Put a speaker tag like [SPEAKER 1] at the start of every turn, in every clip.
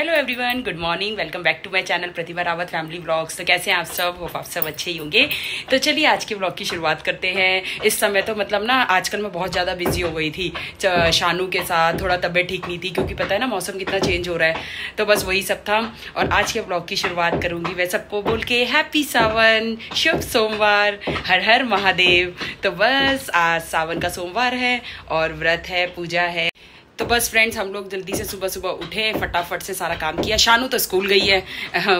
[SPEAKER 1] Hello everyone good morning welcome back to my channel Pratibha Rawat family blogs तो कैसे हैं आप सब? होप आप सब अच्छे ही होंगे। तो चलिए, आज के ब्लॉग की शुरुआत करते हैं। इस समय तो मतलब ना, आजकल मैं बहुत ज़्यादा बिज़ी हो गई थी शानू के साथ। थोड़ा तबीयत ठीक नहीं थी, क्योंकि पता है ना, मौसम कितना चेंज हो रहा है। तो बस वही सब था। और आज के ब्लॉग की शुरुआत करूँगी मैं सबको बोल के। हैप्पी सावन, शुभ सोमवार, हर हर महादेव। तो बस, आज सावन का सोमवार है और व्रत है, पूजा है। तो बस फ्रेंड्स हम लोग जल्दी से सुबह सुबह उठे, फटाफट से सारा काम किया। शानू तो स्कूल गई है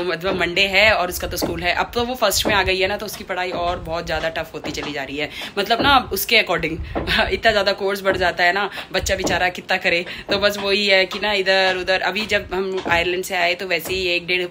[SPEAKER 1] मतलब मंडे है और उसका तो स्कूल है। अब तो वो फ़र्स्ट में आ गई है ना तो उसकी पढ़ाई और बहुत ज़्यादा टफ होती चली जा रही है। मतलब ना, उसके अकॉर्डिंग इतना ज़्यादा कोर्स बढ़ जाता है ना, बच्चा बेचारा कितना करे। तो बस वही है कि ना, इधर उधर, अभी जब हम आयरलैंड से आए तो वैसे ही एक डेढ़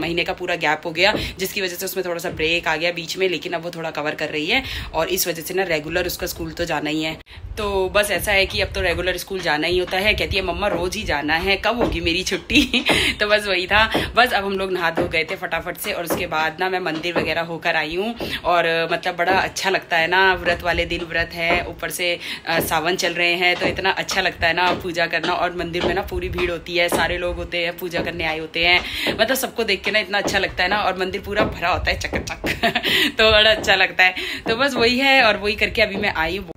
[SPEAKER 1] महीने का पूरा गैप हो गया, जिसकी वजह से उसमें थोड़ा सा ब्रेक आ गया बीच में, लेकिन अब वो थोड़ा कवर कर रही है और इस वजह से ना रेगुलर उसका स्कूल तो जाना ही है। तो बस ऐसा है कि अब तो रेगुलर स्कूल जाना ही होता है। कहती है मम्मा रोज ही जाना है। कब होगी मेरी छुट्टी? तो बस वही था। बस अब हम लोग नहा धो गए थे फटाफट से और उसके बाद ना मैं मंदिर वगैरह होकर आई हूँ। और मतलब बड़ा अच्छा लगता है ना व्रत वाले दिन व्रत है ऊपर से आ, सावन चल रहे हैं तो इतना अच्छा लगता है ना पूजा करना। और मंदिर में ना पूरी भीड़ होती है सारे लोग होते हैं पूजा करने आए होते हैं। मतलब सबको देख के ना इतना अच्छा लगता है ना और मंदिर पूरा भरा होता है चक चक तो बड़ा अच्छा लगता है। तो बस वही है और वही करके अभी मैं आई हूँ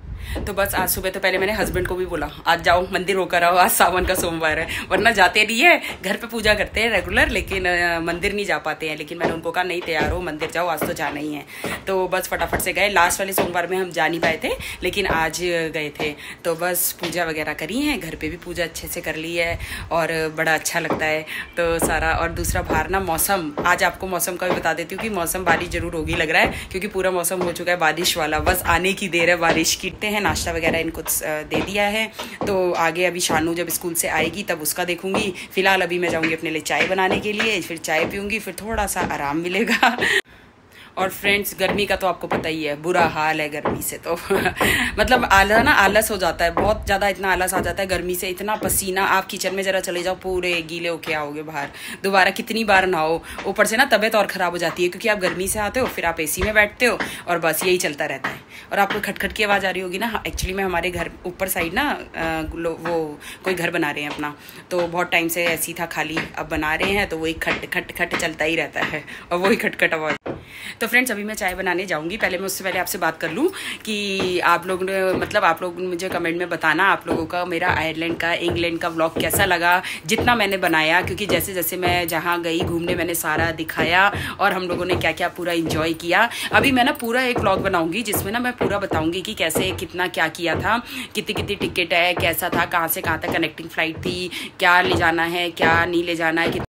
[SPEAKER 1] तो बस आज सुबह तो पहले मैंने हस्बैंड को भी बोला, आज जाओ, मंदिर होकर आओ, आज सावन का सोमवार है, वरना जाते नहीं है, घर पे पूजा करते हैं रेगुलर लेकिन मंदिर नहीं जा पाते हैं, लेकिन मैंने उनको कहा, नहीं, तैयार हो, मंदिर जाओ, आज तो जाना ही है। तो बस फटाफट से गए लास्ट वाले सोमवार में हम जा नहीं पाए थे, लेकिन आज गए थे। तो बस पूजा वगैरह करी है, घर पर भी पूजा अच्छे से कर ली है, और बड़ा अच्छा लगता है। तो सारा, और दूसरा बाहर ना मौसम, आज आपको मौसम का भी बता देती हूँ कि मौसम बारिश ज़रूर होगी, लग रहा है, क्योंकि पूरा मौसम हो चुका है बारिश वाला, बस आने की देर है, बारिश की हैं नाश्ता वगैरह इनको दे दिया है। तो आगे अभी शानू जब स्कूल से आएगी, तब उसका देखूँगी। फ़िलहाल अभी मैं जाऊँगी अपने लिए चाय बनाने के लिए, फिर चाय पीऊँगी, फिर थोड़ा सा आराम मिलेगा। और फ्रेंड्स गर्मी का तो आपको पता ही है, बुरा हाल है गर्मी से तो। मतलब आला ना आलस हो जाता है, बहुत ज़्यादा इतना आलस आ जाता है गर्मी से, इतना पसीना, आप किचन में ज़रा चले जाओ, पूरे गीले होके आओगे बाहर। दोबारा कितनी बार नहाओ, ऊपर से ना तबीयत और ख़राब हो जाती है, क्योंकि आप गर्मी से आते हो, फिर आप एसी में बैठते हो और बस यही चलता रहता है। और आपको खटखट की आवाज़ आ रही होगी ना एक्चुअली में हमारे घर ऊपर साइड ना वो कोई घर बना रहे हैं अपना तो बहुत टाइम से ऐसी था खाली, अब बना रहे हैं तो वही खट खट खट चलता ही रहता है, और वही खटखट आवाज़। तो फ्रेंड्स अभी मैं चाय बनाने जाऊँगी। पहले मैं उससे पहले आपसे बात कर लूँ कि आप लोग ने मतलब आप लोग मुझे कमेंट में बताना आप लोगों का, मेरा आयरलैंड का इंग्लैंड का ब्लॉग कैसा लगा, जितना मैंने बनाया, क्योंकि जैसे जैसे मैं जहाँ गई, घूमने मैंने सारा दिखाया और हम लोगों ने क्या क्या पूरा इंजॉय किया। अभी मैं ना पूरा एक ब्लॉग बनाऊँगी, जिसमें ना मैं पूरा बताऊँगी कि कैसे, कितना, क्या किया था कितनी कितनी टिकट है, कैसा था, कहाँ से कहाँ तक कनेक्टिंग फ़्लाइट थी, क्या ले जाना है, क्या नहीं ले जाना है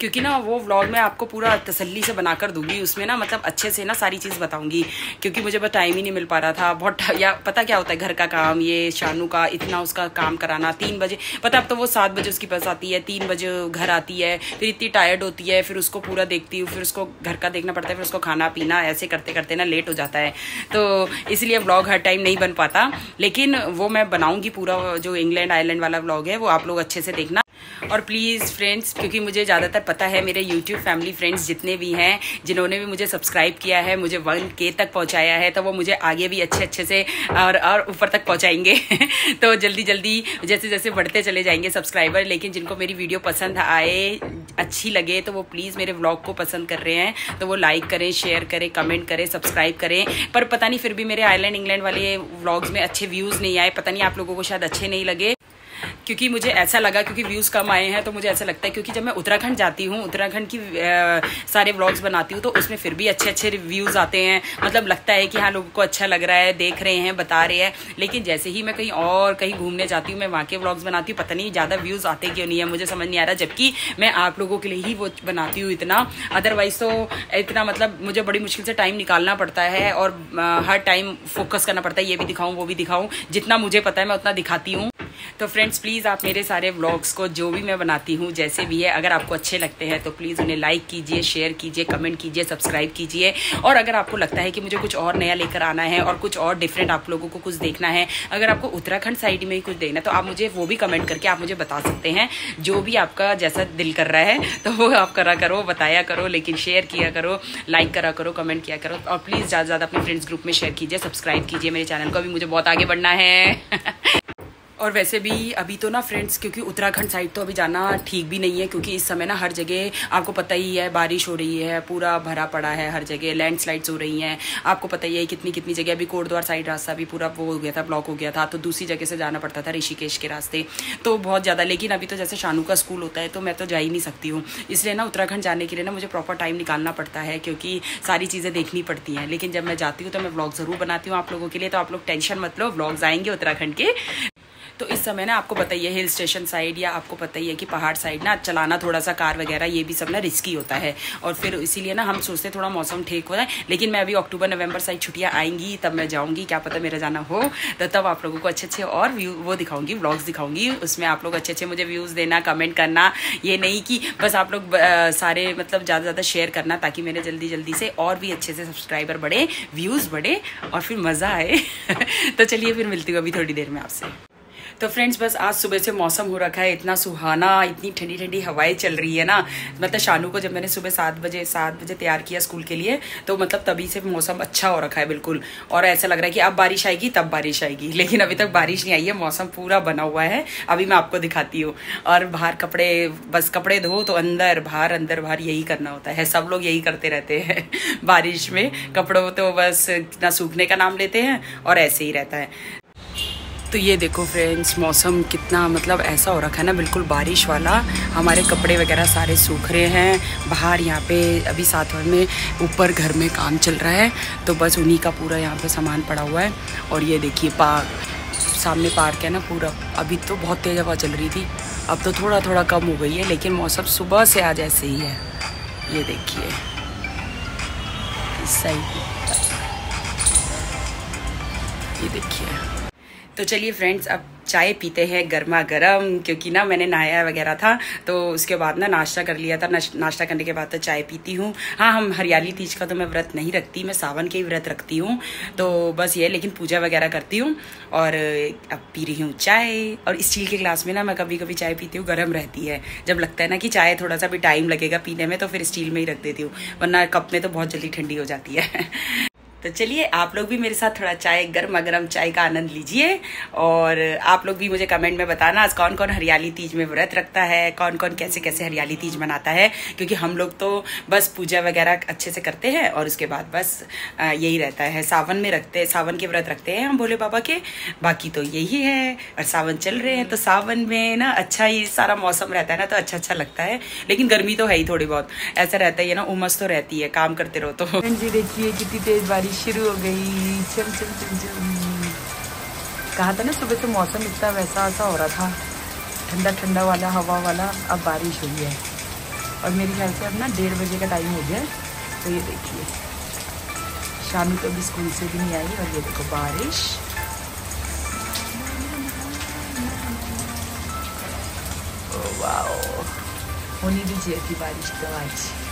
[SPEAKER 1] क्योंकि ना वो व्लॉग मैं आपको पूरा तसल्ली से बनाकर दूँगी, उसमें ना मतलब अच्छे से ना सारी चीज़ बताऊँगी, क्योंकि मुझे बस टाइम ही नहीं मिल पा रहा था। बहुत या पता क्या होता है, घर का काम, ये शानू का इतना उसका काम कराना, तीन बजे, पता अब तो वो सात बजे उसकी बस आती है, तीन बजे घर आती है, फिर इतनी टायर्ड होती है, फिर उसको पूरा देखती हूँ, फिर उसको घर का देखना पड़ता है, फिर उसको खाना, पीना, ऐसे करते करते ना लेट हो जाता है। तो इसलिए ब्लॉग हर टाइम नहीं बन पाता, लेकिन वो मैं बनाऊँगी पूरा जो इंग्लैंड आयरलैंड वाला ब्लॉग है, वो आप लोग अच्छे से देखना। और प्लीज़ फ्रेंड्स क्योंकि मुझे ज़्यादातर पता है मेरे यूट्यूब फैमिली फ्रेंड्स जितने भी हैं, जिन्होंने भी मुझे सब्सक्राइब किया है, मुझे वन के तक पहुँचाया है तो वो मुझे आगे भी अच्छे अच्छे से और और ऊपर तक पहुंचाएँगे। तो जल्दी जल्दी जैसे जैसे बढ़ते चले जाएँगे सब्सक्राइबर लेकिन जिनको मेरी वीडियो पसंद आए, अच्छी लगे तो वो प्लीज़ मेरे ब्लॉग को पसंद कर रहे हैं तो वो लाइक करें शेयर करें कमेंट करें सब्सक्राइब करें। पर पता नहीं, फिर भी मेरे आयरलैंड इंग्लैंड वाले व्लॉग्स में अच्छे व्यूज़ नहीं आए, पता नहीं आप लोगों को शायद अच्छे नहीं लगे। क्योंकि मुझे ऐसा लगा क्योंकि व्यूज़ कम आए हैं तो मुझे ऐसा लगता है क्योंकि जब मैं उत्तराखंड जाती हूँ उत्तराखंड की आ, सारे ब्लॉग्स बनाती हूँ तो उसमें फिर भी अच्छे अच्छे रिव्यूज़ आते हैं। मतलब लगता है कि हाँ लोगों को अच्छा लग रहा है देख रहे हैं बता रहे हैं। लेकिन जैसे ही मैं कहीं और कहीं घूमने जाती हूँ मैं वहाँ के ब्लॉग्स बनाती हूँ पता नहीं ज़्यादा व्यूज़ आते क्यों नहीं है मुझे समझ नहीं आ रहा जबकि मैं आप लोगों के लिए ही वो बनाती हूँ इतना। अदरवाइज़ तो इतना मतलब मुझे बड़ी मुश्किल से टाइम निकालना पड़ता है और हर टाइम फोकस करना पड़ता है ये भी दिखाऊँ वो भी दिखाऊँ जितना मुझे पता है मैं उतना दिखाती हूँ। तो फ्रेंड्स प्लीज़ आप मेरे सारे व्लॉग्स को जो भी मैं बनाती हूँ, जैसे भी है, अगर आपको अच्छे लगते हैं तो प्लीज़ उन्हें लाइक कीजिए शेयर कीजिए कमेंट कीजिए सब्सक्राइब कीजिए। और अगर आपको लगता है कि मुझे कुछ और नया लेकर आना है और कुछ और डिफरेंट आप लोगों को कुछ देखना है, अगर आपको उत्तराखंड साइड में ही कुछ देखना है तो आप मुझे वो भी कमेंट करके आप मुझे बता सकते हैं। जो भी आपका जैसा दिल कर रहा है तो वो आप करा करो, बताया करो, लेकिन शेयर किया करो लाइक करा करो कमेंट किया करो, और प्लीज़ ज़्यादा ज़्यादा अपने फ्रेंड्स ग्रुप में शेयर कीजिए सब्सक्राइब कीजिए मेरे चैनल को। अभी मुझे बहुत आगे बढ़ना है। और वैसे भी अभी तो ना फ्रेंड्स क्योंकि उत्तराखंड साइड तो अभी जाना ठीक भी नहीं है, क्योंकि इस समय ना हर जगह आपको पता ही है, बारिश हो रही है, पूरा भरा पड़ा है हर जगह लैंडस्लाइड्स हो रही हैं। आपको पता ही है कितनी कितनी जगह, अभी कोटद्वार साइड रास्ता भी पूरा वो हो गया था ब्लॉक हो गया था तो दूसरी जगह से जाना पड़ता था ऋषिकेश के रास्ते। तो बहुत ज़्यादा, लेकिन अभी तो जैसे शानू का स्कूल होता है तो मैं तो जा ही नहीं सकती हूँ। इसलिए ना उत्तराखंड जाने के लिए ना मुझे प्रॉपर टाइम निकालना पड़ता है, क्योंकि सारी चीज़ें देखनी पड़ती हैं। लेकिन जब मैं जाती हूँ तो मैं ब्लॉग ज़रूर बनाती हूँ आप लोगों के लिए तो आप लोग टेंशन मत लो ब्लॉग्स आएँगे उत्तराखंड के। तो इस समय ना आपको बताइए हिल स्टेशन साइड या आपको पता ही है कि पहाड़ साइड ना चलाना थोड़ा सा कार वगैरह, ये भी सब ना रिस्की होता है। और फिर इसीलिए ना हम सोचते थोड़ा मौसम ठीक हो जाए, लेकिन मैं अभी अक्टूबर नवंबर साइड छुट्टियाँ आएँगी, तब मैं जाऊँगी, क्या पता मेरा जाना हो तो तब आप लोगों को अच्छे अच्छे और व्यू वो दिखाऊँगी व्लॉग्स दिखाऊँगी, उसमें आप लोग अच्छे अच्छे मुझे व्यूज़ देना कमेंट करना, ये नहीं कि बस आप लोग सारे मतलब ज़्यादा ज़्यादा शेयर करना, ताकि मेरे जल्दी जल्दी से और भी अच्छे से सब्सक्राइबर बढ़े व्यूज़ बढ़े और फिर मज़ा आए। तो चलिए फिर मिलती हूँ अभी थोड़ी देर में आपसे। तो फ्रेंड्स बस आज सुबह से मौसम हो रखा है, इतना सुहाना, इतनी ठंडी ठंडी हवाएँ चल रही है ना। मतलब शानू को जब मैंने सुबह सात बजे सात बजे तैयार किया स्कूल के लिए तो मतलब तभी से मौसम अच्छा हो रखा है बिल्कुल। और ऐसा लग रहा है कि अब बारिश आएगी, तब बारिश आएगी। लेकिन अभी तक बारिश नहीं आई है, मौसम पूरा बना हुआ है। अभी मैं आपको दिखाती हूँ। और बाहर कपड़े, बस कपड़े धो तो अंदर, बाहर अंदर, बाहर यही करना होता है। सब लोग यही करते रहते हैं बारिश में। कपड़ों तो बस ना सूखने का नाम लेते हैं और ऐसे ही रहता है। तो ये देखो फ्रेंड्स मौसम कितना मतलब ऐसा हो रखा है ना, बिल्कुल बारिश वाला। हमारे कपड़े वगैरह सारे सूख रहे हैं। बाहर यहाँ पे अभी सात साथ में, ऊपर घर में काम चल रहा है तो बस उन्हीं का पूरा यहाँ पे सामान पड़ा हुआ है। और ये देखिए पार्क, सामने पार्क है ना पूरा। अभी तो बहुत तेज़ हवा चल रही थी, अब तो थोड़ा थोड़ा कम हो गई है, लेकिन मौसम सुबह से आज ऐसे ही है। ये देखिए। साइड ये देखिए। तो चलिए फ्रेंड्स अब चाय पीते हैं गर्मा गर्म, क्योंकि ना मैंने नहाया वगैरह था तो उसके बाद ना नाश्ता कर लिया था। नाश्ता करने के बाद तो चाय पीती हूँ। हाँ हम हरियाली तीज का तो मैं व्रत नहीं रखती, मैं सावन के ही व्रत रखती हूँ। तो बस ये लेकिन पूजा वगैरह करती हूँ और अब पी रही हूँ चाय। और स्टील के ग्लास में ना मैं कभी कभी चाय पीती हूँ, गर्म रहती है। जब लगता है ना कि चाय थोड़ा सा भी टाइम लगेगा पीने में तो फिर स्टील में ही रख देती हूँ, वरना कप में तो बहुत जल्दी ठंडी हो जाती है। तो चलिए, आप लोग भी मेरे साथ थोड़ा चाय गर्मा गर्म चाय का आनंद लीजिए और आप लोग भी मुझे कमेंट में बताना आज कौन कौन हरियाली तीज में व्रत रखता है कौन कौन कैसे कैसे हरियाली तीज मनाता है, क्योंकि हम लोग तो बस पूजा वगैरह अच्छे से करते हैं और उसके बाद बस यही रहता है। सावन में रखते हैं सावन के व्रत रखते हैं हम भोले बाबा के, बाकी तो यही है और सावन चल रहे हैं तो सावन में ना अच्छा ही सारा मौसम रहता है ना तो अच्छा अच्छा लगता है, लेकिन गर्मी तो है ही थोड़ी बहुत। ऐसा रहता है ना, उमस तो रहती है, काम करते रहो तो। जी, देखिए, कितनी तेज बारिश शुरू हो गई चम चम चम चम कहा था ना, सुबह तो मौसम इतना वैसा वैसा हो रहा था। ठंडा ठंडा वाला, हवा वाला, अब बारिश हुई है। और मेरे ख्याल से अब ना डेढ़ बजे का टाइम हो गया तो ये देखिए। शामी तो अभी स्कूल से भी नहीं आई, और ये देखो बारिश। होनी भी चाहिए थी बारिश तो आज।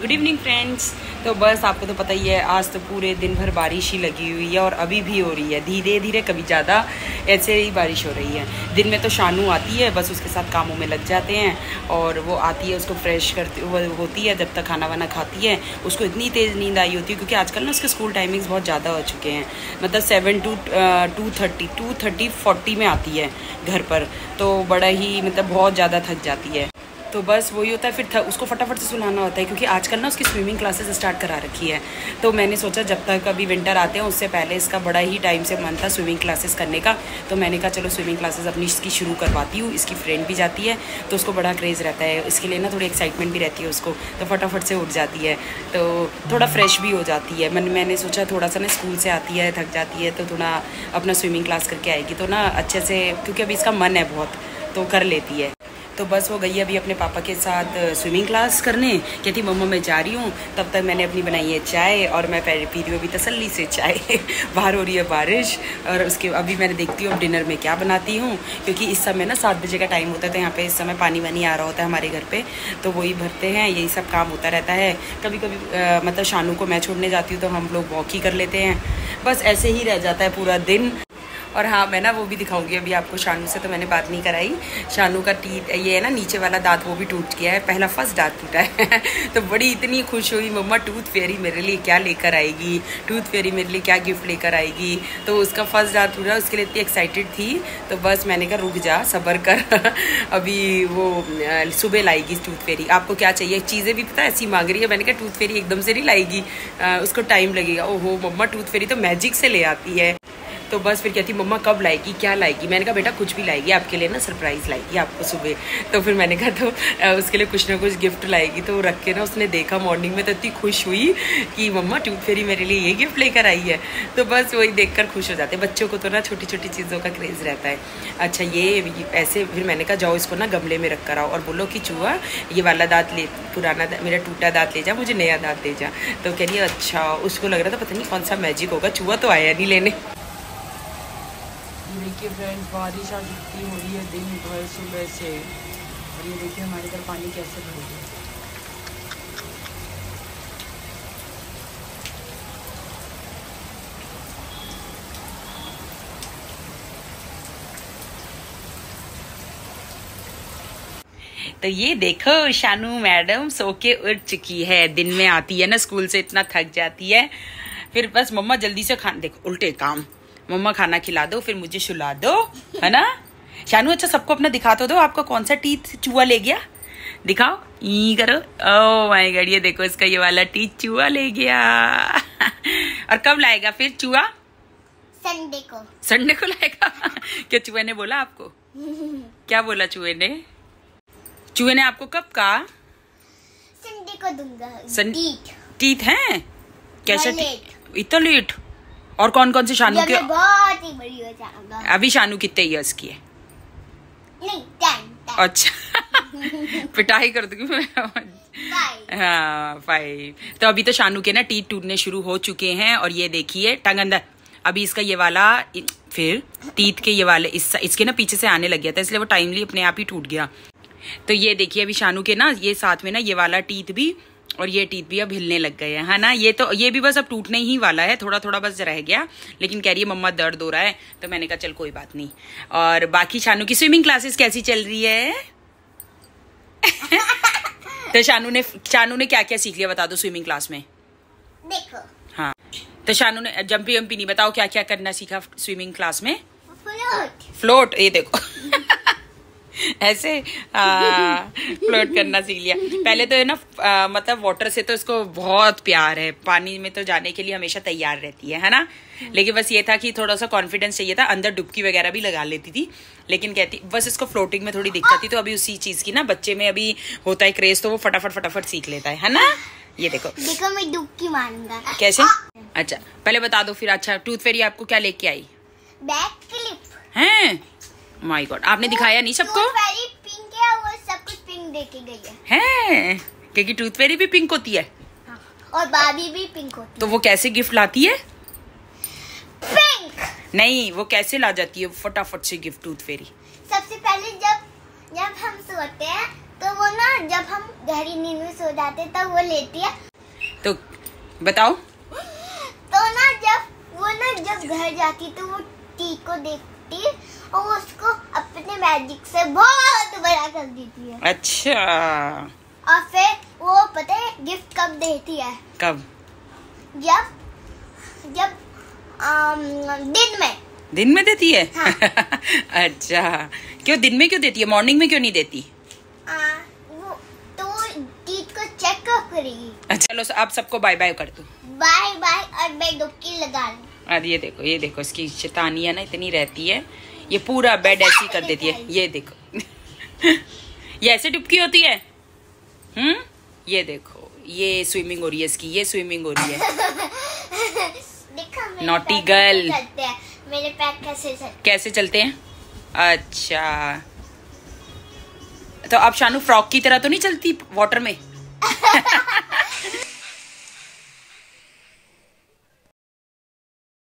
[SPEAKER 1] गुड इवनिंग फ्रेंड्स तो बस आपको तो पता ही है, आज तो पूरे दिन भर बारिश ही लगी हुई है और अभी भी हो रही है। धीरे धीरे कभी ज़्यादा ऐसे ही बारिश हो रही है। दिन में तो शानू आती है, बस उसके साथ कामों में लग जाते हैं और वो आती है, उसको फ्रेश करती, वो होती है, जब तक खाना वाना खाती है, उसको इतनी तेज़ नींद आई होती है क्योंकि आजकल ना उसके स्कूल टाइमिंग्स बहुत ज़्यादा हो चुके हैं। मतलब seven to two thirty two thirty forty में आती है घर पर तो बड़ा ही मतलब बहुत ज़्यादा थक जाती है। तो बस वही होता है फिर था, उसको फटाफट से सुनाना होता है क्योंकि आजकल ना उसकी स्विमिंग क्लासेस स्टार्ट करा रखी है। तो मैंने सोचा जब तक अभी विंटर आते हैं उससे पहले इसका बड़ा ही टाइम से मन था स्विमिंग क्लासेस करने का। तो मैंने कहा चलो स्विमिंग क्लासेस अपनी इसकी शुरू करवाती हूँ इसकी फ्रेंड भी जाती है तो उसको बड़ा क्रेज़ रहता है। इसके लिए ना थोड़ी एक्साइटमेंट भी रहती है उसको तो फटाफट से उठ जाती है। तो थोड़ा फ्रेश भी हो जाती है। मन मैंने सोचा थोड़ा सा ना स्कूल से आती है थक जाती है तो थोड़ा अपना स्विमिंग क्लास करके आएगी। तो ना अच्छे से क्योंकि अभी इसका मन है बहुत तो कर लेती है। तो बस वो गई अभी अपने पापा के साथ स्विमिंग क्लास करने। कहती, मम्मा, मैं जा रही हूँ। तब तक मैंने अपनी बनाई है चाय और मैं पी रही हूँ अभी तसल्ली से चाय। बाहर हो रही है बारिश और उसके अभी मैंने देखती हूँ अब डिनर में क्या बनाती हूँ, क्योंकि इस समय ना सात बजे का टाइम होता है तो यहाँ पर इस समय पानी वानी आ रहा होता है हमारे घर पर तो वही भरते हैं, यही सब काम होता रहता है। कभी कभी मतलब शानू को मैं छोड़ने जाती हूँ तो हम लोग वॉक ही कर लेते हैं। बस ऐसे ही रह जाता है पूरा दिन। और हाँ मैं ना वो भी दिखाऊँगी अभी आपको शानू से तो मैंने बात नहीं कराई। शानू का टीथ ये है ना, नीचे वाला दांत वो भी टूट गया है, पहला फ़र्स्ट दांत टूटा है। तो बड़ी इतनी खुश हुई, मम्मा टूथ फेरी मेरे लिए क्या लेकर आएगी? टूथ फेरी मेरे लिए क्या गिफ्ट लेकर आएगी? तो उसका फ़र्स्ट दांत टूटा, उसके लिए इतनी एक्साइटेड थी तो बस मैंने कहा, रुक जा, सबर कर। अभी वो सुबह लाएगी टूथ फेरी आपको क्या चाहिए? चीज़ें भी पता ऐसी मांग रही है, मैंने कहा टूथ फेरी एकदम से नहीं लाएगी। उसको टाइम लगेगा, ओहो, मम्मा टूथ फेरी तो मैजिक से ले आती है। तो बस फिर कहती, मम्मा, कब लाएगी? क्या लाएगी? मैंने कहा, बेटा, कुछ भी लाएगी, आपके लिए ना सरप्राइज़ लाएगी आपको सुबह। तो फिर मैंने कहा तो उसके लिए कुछ ना कुछ गिफ्ट लाएगी। तो रख के ना उसने देखा मॉर्निंग में तो इतनी खुश हुई कि, मम्मा ट्यूब फेरी मेरे लिए ये गिफ्ट लेकर आई है। तो बस वही देख कर खुश हो जाते बच्चों को तो ना छोटी छोटी चीज़ों का क्रेज़ रहता है। अच्छा ये ऐसे फिर मैंने कहा, जाओ इसको ना गमले में रख कर आओ। और बोलो कि, चूहा, ये वाला दांत ले, पुराना मेरा टूटा दांत ले जा, मुझे नया दांत दे जा। तो कह रही अच्छा। उसको लग रहा था, पता नहीं कौन सा मैजिक होगा, चूहा तो आया नहीं लेने। देखिए फ्रेंड्स, बारिश आज इतनी हो रही है, दिन भर सुबह से। और ये देखिए हमारे घर पानी कैसे भर गया। तो ये देखो, शानू मैडम सो के उठ चुकी है। दिन में आती है ना, स्कूल से इतना थक जाती है। फिर बस मम्मा जल्दी से खान, देखो, उल्टे काम। मम्मा खाना खिला दो फिर मुझे सुला दो है ना? शानू अच्छा सबको अपना दिखा तो दो आपका कौन सा टीथ चूहा ले गया? दिखाओ ई करो। ओ माय गॉड ये देखो इसका ये वाला टीथ चूहा ले गया। और कब लाएगा फिर चूहा?
[SPEAKER 2] संडे को।
[SPEAKER 1] संडे को लाएगा? क्या चूहे ने बोला आपको? क्या बोला चूहे ने? चूहे ने आपको कब कहा?
[SPEAKER 2] संडे को दूँगा।
[SPEAKER 1] सन... टीथ टीथ है? कैसा टीथ इतना लेट और कौन कौन से शानू के
[SPEAKER 2] बहुत ही बड़ी हो
[SPEAKER 1] अभी शानू कितने ईयर्स की है?
[SPEAKER 2] नहीं टेन
[SPEAKER 1] अच्छा। पिटाई कर दूँगी मैं। हाँ फाइव तो अभी तो शानू के ना टीथ टूटने शुरू हो चुके हैं और ये देखिए टंग अंदर अभी इसका ये वाला फिर टीथ के ये वाले इस इसके ना पीछे से आने लग गया था इसलिए वो टाइमली अपने आप ही टूट गया। तो ये देखिए अभी शानू के ना ये साथ में ना ये वाला टीथ भी और ये टीथ भी अब हिलने लग गए हैं। है ना ये तो ये भी बस अब टूटने ही वाला है थोड़ा थोड़ा बस रह गया लेकिन कह रही है मम्मा दर्द हो रहा है। तो मैंने कहा चल कोई बात नहीं। और बाकी शानू की स्विमिंग क्लासेस कैसी चल रही है? तो शानू ने शानू ने क्या क्या सीख लिया बता दो स्विमिंग क्लास में।
[SPEAKER 2] देखो।
[SPEAKER 1] हाँ। तो शानू ने जम्पी वम्पी नहीं बताओ क्या क्या करना सीखा स्विमिंग क्लास में?
[SPEAKER 2] फ्लोट।
[SPEAKER 1] फ्लोट ये देखो। ऐसे फ्लोट करना सीख लिया। पहले तो है ना आ, मतलब वाटर से तो इसको बहुत प्यार है। पानी में तो जाने के लिए हमेशा तैयार रहती है है ना? लेकिन बस ये था कि थोड़ा सा कॉन्फिडेंस चाहिए था। अंदर डुबकी वगैरह भी लगा लेती थी। लेकिन कहती बस इसको फ्लोटिंग में थोड़ी दिक्कत थी तो अभी उसी चीज़ की ना बच्चे में अभी होता है क्रेज तो वो फटाफट फटाफट सीख लेता है है ना? ये देखो।
[SPEAKER 2] देखो मैं डुबकी मारूँगा।
[SPEAKER 1] कैसे? अच्छा पहले बता दो फिर। अच्छा टूथ फेरी आपको क्या लेके आई?
[SPEAKER 2] बैक क्लिप
[SPEAKER 1] हैं? माय गॉड आपने दिखाया नहीं सबको?
[SPEAKER 2] पिंक है वो सब कुछ पिंक देके गई है।
[SPEAKER 1] हैं? क्योंकि टूथ फेरी भी पिंक होती है।
[SPEAKER 2] हाँ। और बाबी भी पिंक होती है।
[SPEAKER 1] तो वो कैसे गिफ्ट लाती है?
[SPEAKER 2] पिंक
[SPEAKER 1] नहीं वो कैसे ला जाती है? फटाफट से गिफ्ट टूथ फेरी
[SPEAKER 2] सबसे पहले जब जब हम सोते हैं तो वो ना जब हम गहरी नींद में सो जाते तब तो वो लेती है।
[SPEAKER 1] तो बताओ।
[SPEAKER 2] तो ना जब वो ना जब घर जाती तो वो टी को देखती और उसको अपने मैजिक से बहुत बड़ा कर देती है।
[SPEAKER 1] अच्छा।
[SPEAKER 2] और फिर वो पता है गिफ्ट कब देती है?
[SPEAKER 1] कब?
[SPEAKER 2] जब जब आम, दिन में।
[SPEAKER 1] दिन में देती है?
[SPEAKER 2] हाँ।
[SPEAKER 1] अच्छा। क्यों दिन में क्यों देती है? मॉर्निंग में क्यों नहीं देती?
[SPEAKER 2] आ, वो तो को करेगी।
[SPEAKER 1] अच्छा चलो आप सबको बाय बाय कर दो।
[SPEAKER 2] बाय बाय और मैं डुबकी लगा लूँ।
[SPEAKER 1] ये देखो ये देखो इसकी शैतानियाँ ना इतनी रहती है। ये पूरा बेड ऐसी कर देती है। ये देखो। ये ऐसे डुबकी होती है? हम्म? ये देखो। ये स्विमिंग हो रही है इसकी ये स्विमिंग हो रही है। नोटी गर्ल
[SPEAKER 2] मेरे पैर कैसे चलते
[SPEAKER 1] कैसे चलते हैं? अच्छा। तो अब शानू फ्रॉक की तरह तो नहीं चलती वाटर में?